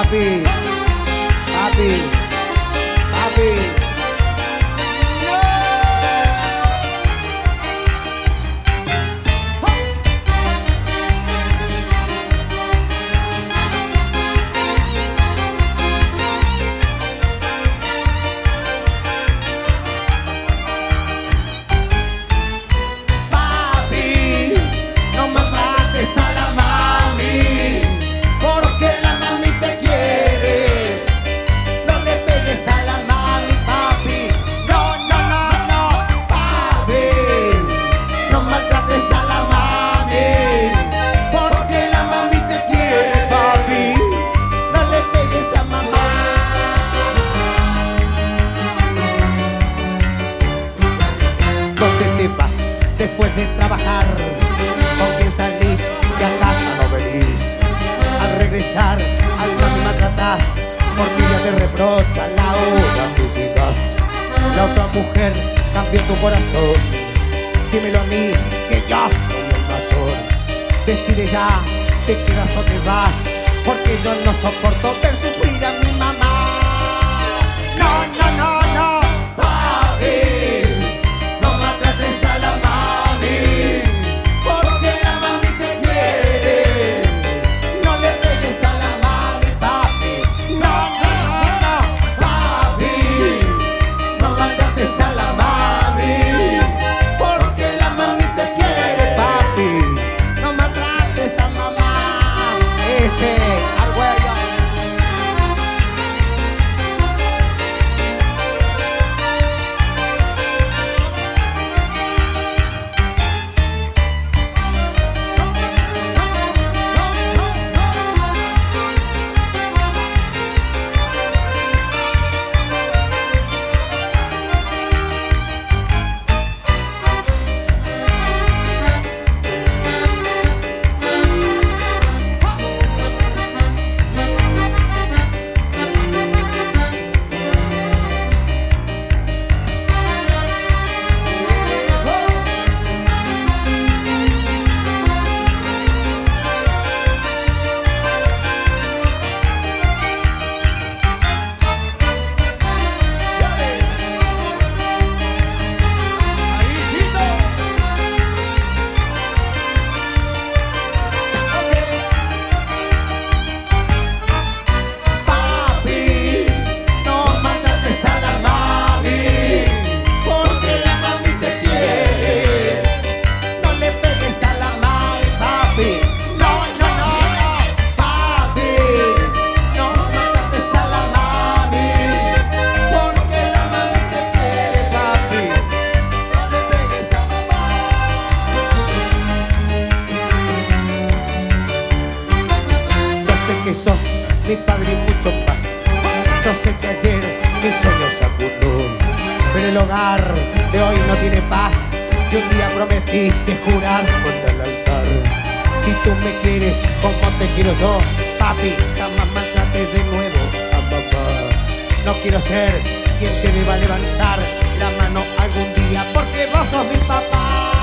Papi, papi, de trabajar? ¿Con quién salís y a casa no venís? Al regresar, al mami maltratás Porque ella te reprocha la hora que sigas La otra mujer cambió tu corazón Dímelo a mí, que yo soy el mayor Decide ya, te quedas o te vas Porque yo no soporto ver sufrir a mi tag. Mi padre y mucho más. Yo sé que ayer mi sueño se acurró. Pero el hogar de hoy no tiene paz. Y un día prometiste jurar contra el altar. Si tú me quieres como te quiero yo, papi, jamás maltrates de nuevo a mamá. No quiero ser quien te deba levantar la mano algún día, porque vos sos mi papá.